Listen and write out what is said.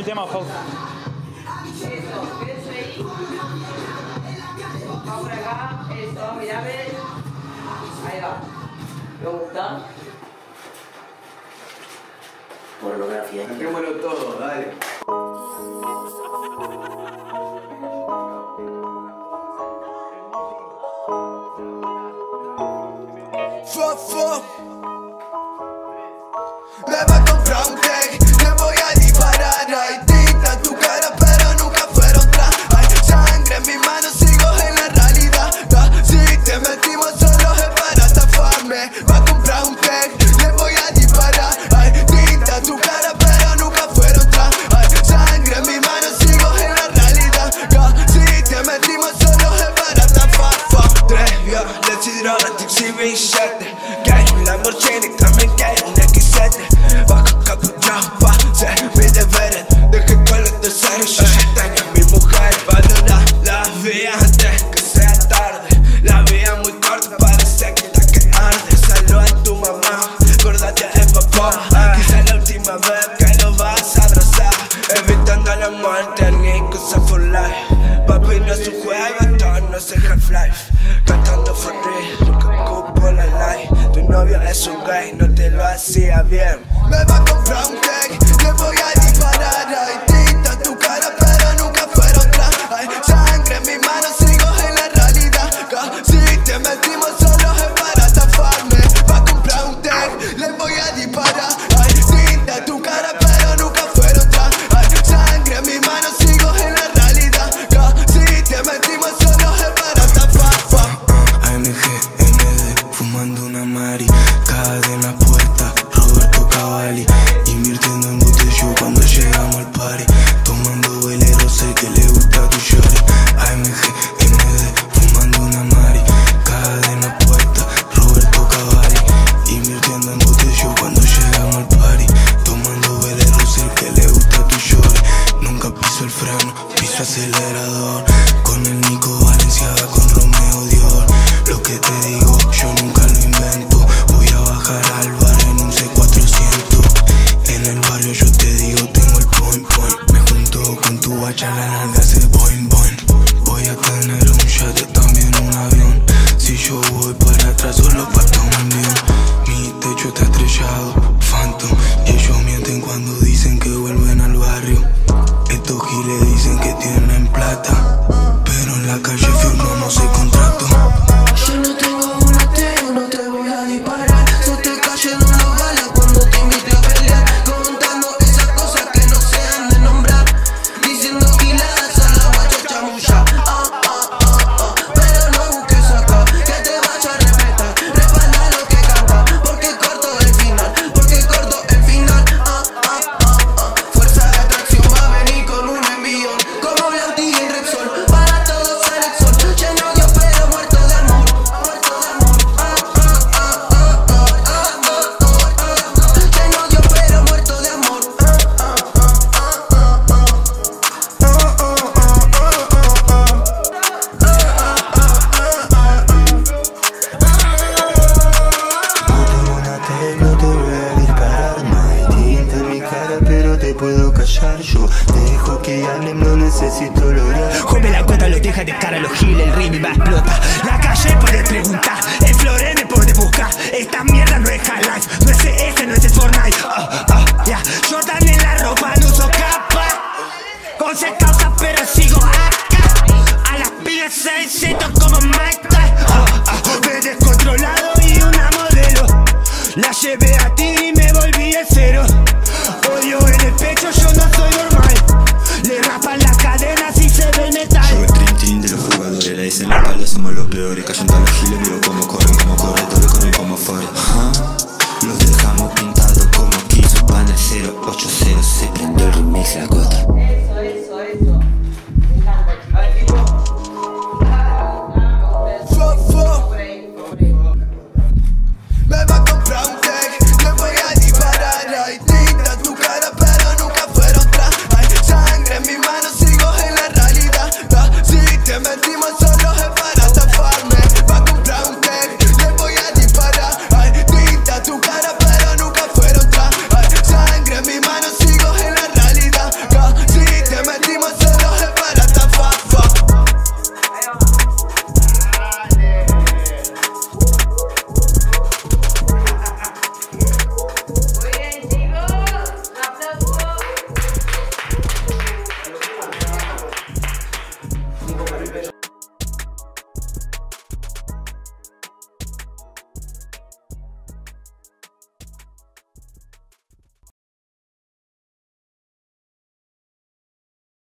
el tema. Vamos por acá, eso, mirá, ve. Ahí va. Me gusta. Todo, dale. night. life. Cantando for real, nunca ocupo la line Tu novio es un gay, no te lo hacía bien Me va a comprar un cake, le voy a disparar ay. cadena puesta, Roberto Cavalli Invirtiendo en botellón cuando llegamos al party Tomando el sé que le gusta tu shorty AMG, MD, fumando una mari Cadena puesta, Roberto Cavalli Invirtiendo en botellón cuando llegamos al party Tomando el sé que le gusta tu shorty Nunca piso el freno, piso acelerador Con el Nico Chalana le hace boing boing Voy a tener un yate, también un avión. Si yo voy para atrás solo falta un avión. Mi techo está estrellado. Dejo que hablen, no necesito lograr. Joven la cuota, los deja de cara, los giles, el ritmo va explota. La